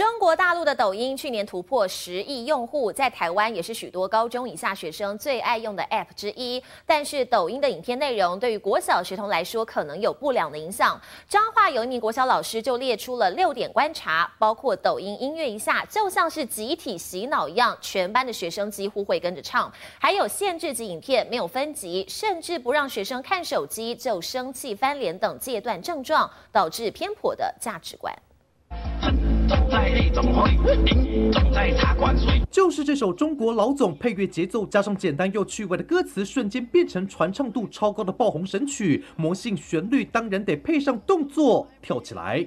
中国大陆的抖音去年突破十亿用户，在台湾也是许多高中以下学生最爱用的 App 之一。但是，抖音的影片内容对于国小学童来说，可能有不良的影响。彰化有一名国小老师就列出了六点观察，包括抖音音乐一下就像是集体洗脑一样，全班的学生几乎会跟着唱；还有限制级影片没有分级，甚至不让学生看手机就生气翻脸等戒断症状，导致偏颇的价值观。就是这首中国老总配乐节奏，加上简单又趣味的歌词，瞬间变成传唱度超高的爆红神曲。魔性旋律当然得配上动作，跳起来。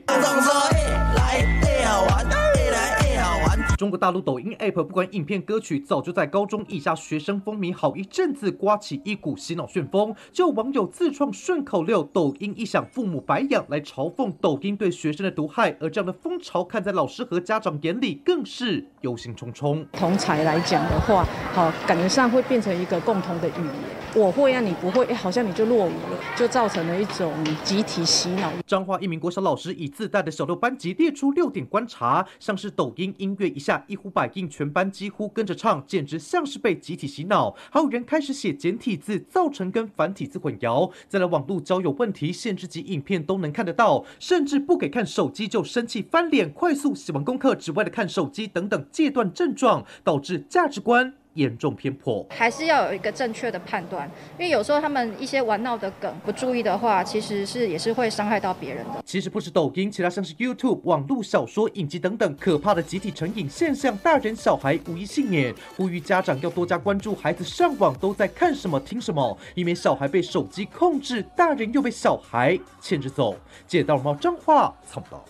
中国大陆抖音 App 不管影片歌曲，早就在高中以下学生风靡好一阵子，刮起一股洗脑旋风。就网友自创顺口溜“抖音一响，父母白养”来嘲讽抖音对学生的毒害，而这样的风潮看在老师和家长眼里，更是忧心忡忡。同才来讲的话，好，感觉上会变成一个共同的语言。我会啊，你不会，哎，好像你就落伍了，就造成了一种集体洗脑。彰化一名国小老师以自带的小六班级列出六点观察，像是抖音音乐一下。一呼百应，全班几乎跟着唱，简直像是被集体洗脑。还有人开始写简体字，造成跟繁体字混淆。再来网络交友问题，限制级影片都能看得到，甚至不给看手机就生气翻脸，快速写完功课只为了看手机等等戒断症状，导致价值观。严重偏颇，还是要有一个正确的判断，因为有时候他们一些玩闹的梗不注意的话，其实是也是会伤害到别人的。其实不是抖音，其他像是 YouTube、网络小说、影集等等可怕的集体成瘾现象，大人小孩无一幸免。呼吁家长要多加关注孩子上网都在看什么、听什么，以免小孩被手机控制，大人又被小孩牵着走。借道猫脏话，藏不到。